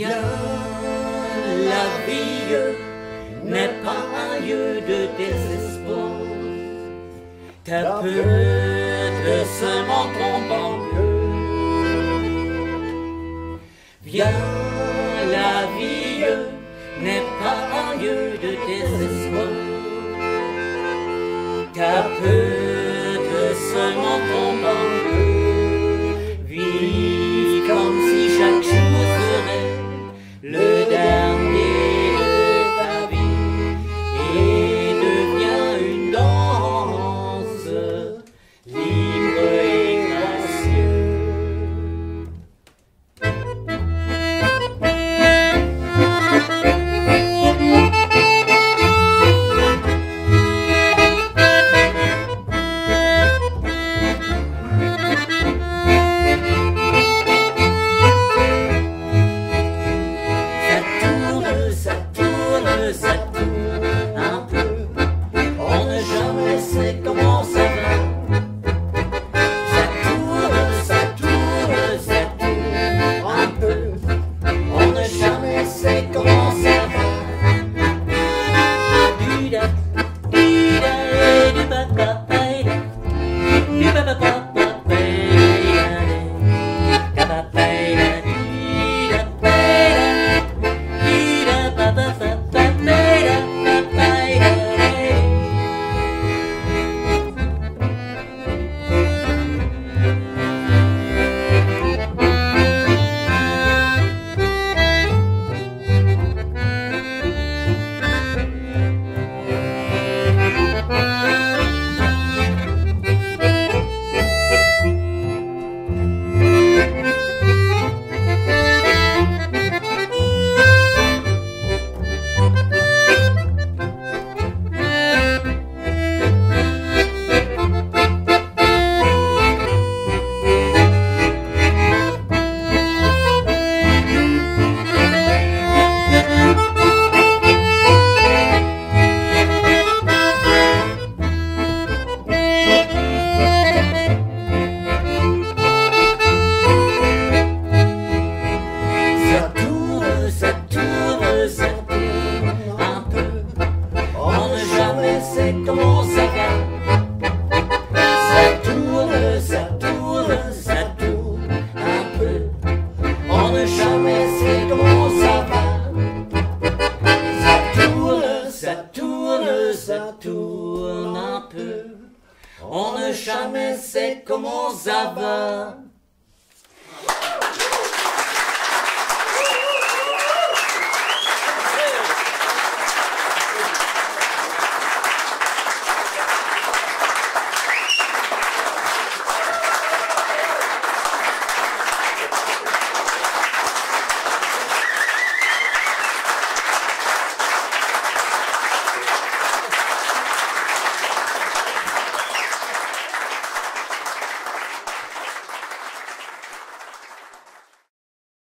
bien. La vie n'est pas un lieu de désespoir. Ta peut seulement tombe en bleu. Viens, la vie n'est pas un lieu de désespoir. Ta peur On ne jamais sait comment ça va.